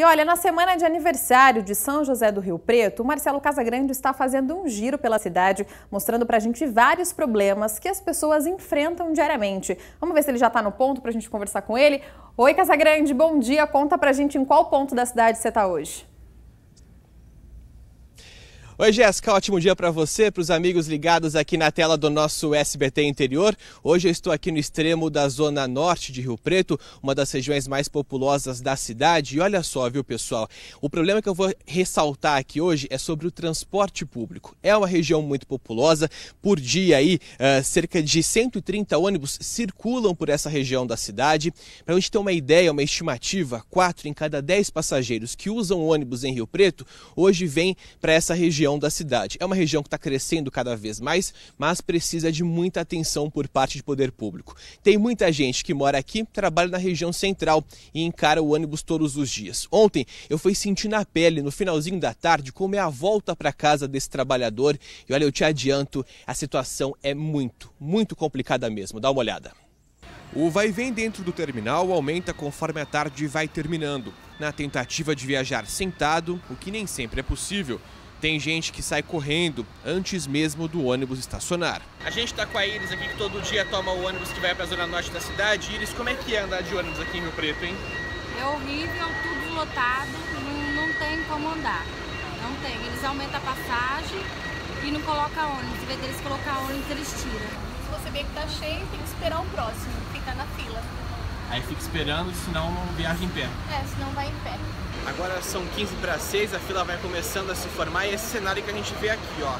E olha, na semana de aniversário de São José do Rio Preto, o Marcelo Casagrande está fazendo um giro pela cidade, mostrando para a gente vários problemas que as pessoas enfrentam diariamente. Vamos ver se ele já está no ponto para a gente conversar com ele. Oi, Casagrande, bom dia. Conta para a gente em qual ponto da cidade você está hoje. Oi, Jéssica, ótimo dia para você, para os amigos ligados aqui na tela do nosso SBT Interior. Hoje eu estou aqui no extremo da zona norte de Rio Preto, uma das regiões mais populosas da cidade. E olha só, viu, pessoal? O problema que eu vou ressaltar aqui hoje é sobre o transporte público. É uma região muito populosa. Por dia aí, uh, cerca de 130 ônibus circulam por essa região da cidade. Para a gente ter uma ideia, uma estimativa, 4 em cada 10 passageiros que usam ônibus em Rio Preto hoje vêm para essa região região da cidade. É uma região que está crescendo cada vez mais, mas precisa de muita atenção por parte de poder público. Tem muita gente que mora aqui, trabalha na região central e encara o ônibus todos os dias. Ontem eu fui sentir na pele, no finalzinho da tarde, como é a volta para casa desse trabalhador. E olha, eu te adianto, a situação é muito, muito complicada mesmo. Dá uma olhada. O vai e vem dentro do terminal aumenta conforme a tarde vai terminando, na tentativa de viajar sentado, o que nem sempre é possível. Tem gente que sai correndo antes mesmo do ônibus estacionar. A gente está com a Iris aqui que todo dia toma o ônibus que vai para a zona norte da cidade. Iris, como é que é andar de ônibus aqui em Rio Preto, hein? É horrível, tudo lotado, não, não tem como andar. Não tem. Eles aumentam a passagem e não colocam ônibus. Em vez deles colocar ônibus, eles tiram. Se você vê que tá cheio, tem que esperar o próximo, ficar na fila. Aí fica esperando, senão não viaja em pé. É, senão vai em pé. Agora são 15 para 6, a fila vai começando a se formar e esse cenário que a gente vê aqui, ó.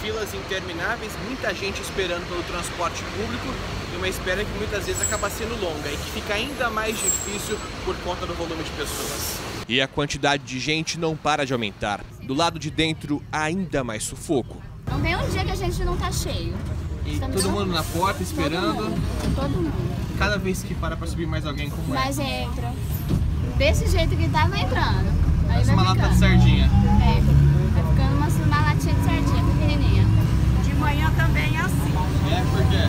Filas intermináveis, muita gente esperando pelo transporte público e uma espera que muitas vezes acaba sendo longa e que fica ainda mais difícil por conta do volume de pessoas. E a quantidade de gente não para de aumentar. Do lado de dentro, ainda mais sufoco. Não tem um dia que a gente não tá cheio. E Estamos todo mundo na porta esperando. Todo mundo. Todo mundo. Cada vez que para para subir mais alguém, como mais é? Mais entra desse jeito que tá, vai entrando. Aí vai uma ficando. lata de sardinha. É, vai ficando uma, uma latinha de sardinha pequenininha. De manhã também é assim. É, por quê?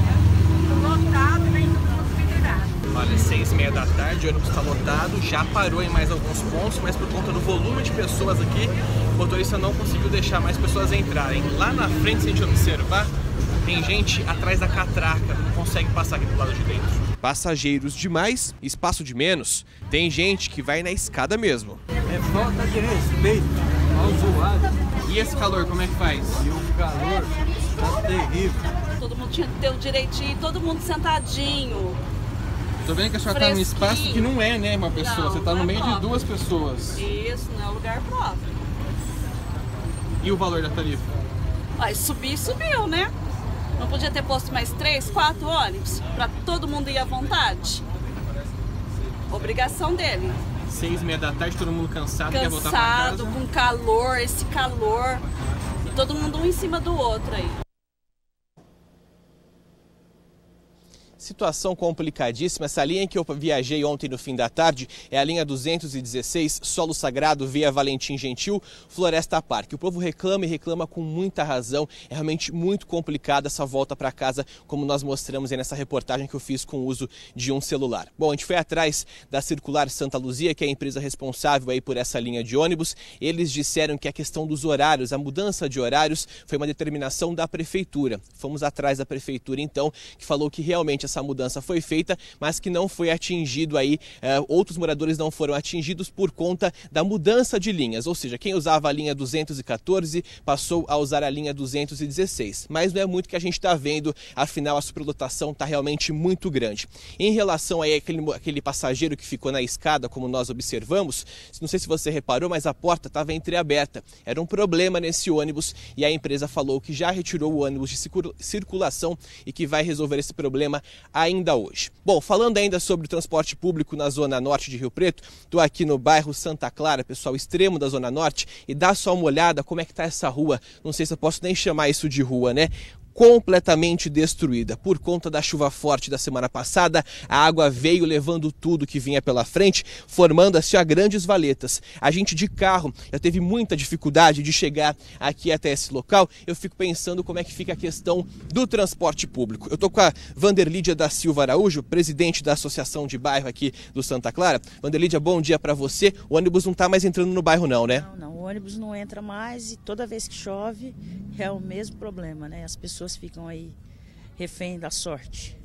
Lotado, vem todo mundo pendurado. Olha, seis e meia da tarde, o ônibus está lotado, já parou em mais alguns pontos, mas por conta do volume de pessoas aqui, o motorista não conseguiu deixar mais pessoas entrarem. Lá na frente, se a gente observar, tem gente atrás da catraca, não consegue passar aqui do lado de dentro. Passageiros demais, espaço de menos. Tem gente que vai na escada mesmo. É falta de respeito ao zoado. E esse calor, como é que faz? E o calor tá terrível. Todo mundo tinha que ter o direitinho, todo mundo sentadinho. Tô vendo que a senhora tá num espaço que não é, né, uma pessoa. Não, Você tá no é meio próprio. de duas pessoas. Isso, não é lugar próprio. E o valor da tarifa? Aí subir, subiu, né? Não podia ter posto mais três, quatro ônibus para todo mundo ir à vontade? Obrigação dele. Seis e meia da tarde, todo mundo cansado, cansado quer voltar para casa. Cansado, com calor, esse calor. E todo mundo um em cima do outro aí. Situação complicadíssima. Essa linha em que eu viajei ontem no fim da tarde é a linha 216, Solo Sagrado, via Valentim Gentil, Floresta Parque. O povo reclama e reclama com muita razão. É realmente muito complicada essa volta para casa, como nós mostramos nessa reportagem que eu fiz com o uso de um celular. Bom, a gente foi atrás da Circular Santa Luzia, que é a empresa responsável aí por essa linha de ônibus. Eles disseram que a questão dos horários, a mudança de horários, foi uma determinação da prefeitura. Fomos atrás da prefeitura, então, que falou que realmente essa mudança foi feita, mas que não foi atingido aí, eh, outros moradores não foram atingidos por conta da mudança de linhas, ou seja, quem usava a linha 214 passou a usar a linha 216. Mas não é muito que a gente está vendo, afinal a superlotação está realmente muito grande. Em relação aí àquele, aquele passageiro que ficou na escada, como nós observamos, não sei se você reparou, mas a porta estava entreaberta. Era um problema nesse ônibus e a empresa falou que já retirou o ônibus de circulação e que vai resolver esse problema ainda hoje. Bom, falando ainda sobre o transporte público na zona norte de Rio Preto, estou aqui no bairro Santa Clara, pessoal, extremo da zona norte, e dá só uma olhada como é que está essa rua. Não sei se eu posso nem chamar isso de rua, né? Completamente destruída. Por conta da chuva forte da semana passada, a água veio levando tudo que vinha pela frente, formando-se a grandes valetas. A gente de carro já teve muita dificuldade de chegar aqui até esse local. Eu fico pensando como é que fica a questão do transporte público. Eu estou com a Vanderlídia da Silva Araújo, presidente da Associação de Bairro aqui do Santa Clara. Vanderlídia, bom dia para você. O ônibus não está mais entrando no bairro não, né? Não, não. O ônibus não entra mais e toda vez que chove é o mesmo problema, né? As pessoas ficam aí refém da sorte.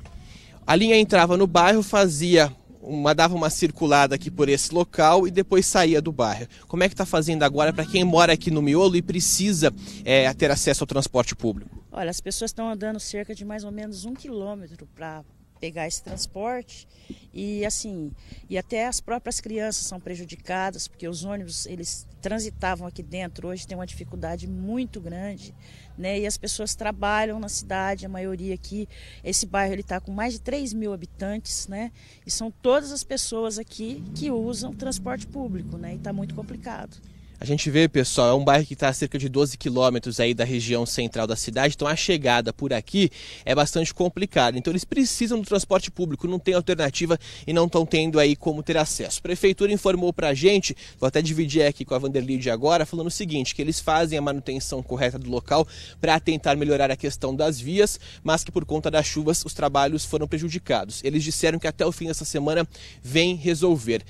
A linha entrava no bairro, fazia uma dava uma circulada aqui por esse local e depois saía do bairro. Como é que está fazendo agora para quem mora aqui no miolo e precisa é, ter acesso ao transporte público? Olha, as pessoas estão andando cerca de mais ou menos um quilômetro para pegar esse transporte. E assim e até as próprias crianças são prejudicadas porque os ônibus eles transitavam aqui dentro. Hoje tem uma dificuldade muito grande né? E as pessoas trabalham na cidade a maioria aqui. Esse bairro ele está com mais de 3 mil habitantes né? E são todas as pessoas aqui que usam transporte público né? E está muito complicado a gente vê, pessoal, é um bairro que está a cerca de 12 quilômetros aí da região central da cidade, então a chegada por aqui é bastante complicada. Então eles precisam do transporte público, não tem alternativa e não estão tendo aí como ter acesso. A prefeitura informou para a gente, vou até dividir aqui com a Vanderlide agora, falando o seguinte, que eles fazem a manutenção correta do local para tentar melhorar a questão das vias, mas que por conta das chuvas os trabalhos foram prejudicados. Eles disseram que até o fim dessa semana vem resolver.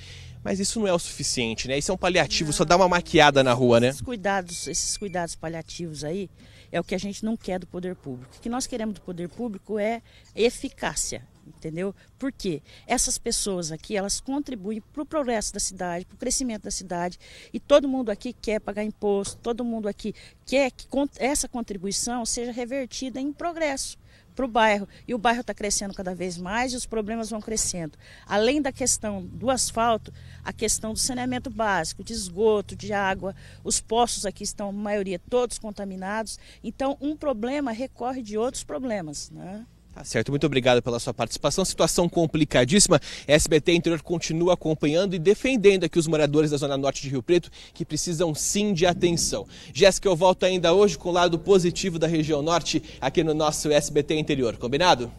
Mas isso não é o suficiente, né? Isso é um paliativo, não. só dá uma maquiada na rua, né? Esses cuidados, esses cuidados paliativos aí é o que a gente não quer do poder público. O que nós queremos do poder público é eficácia, entendeu? Porque essas pessoas aqui, elas contribuem para o progresso da cidade, para o crescimento da cidade, e todo mundo aqui quer pagar imposto, todo mundo aqui quer que essa contribuição seja revertida em progresso para o bairro. E o bairro está crescendo cada vez mais e os problemas vão crescendo. Além da questão do asfalto, a questão do saneamento básico, de esgoto, de água. Os poços aqui estão, a maioria, todos contaminados. Então, um problema recorre de outros problemas. Né? Tá certo, muito obrigado pela sua participação. Situação complicadíssima. SBT Interior continua acompanhando e defendendo aqui os moradores da Zona Norte de Rio Preto que precisam sim de atenção. Jéssica, eu volto ainda hoje com o lado positivo da região norte aqui no nosso SBT Interior. Combinado?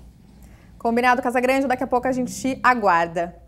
Combinado, Casa Grande. Daqui a pouco a gente te aguarda.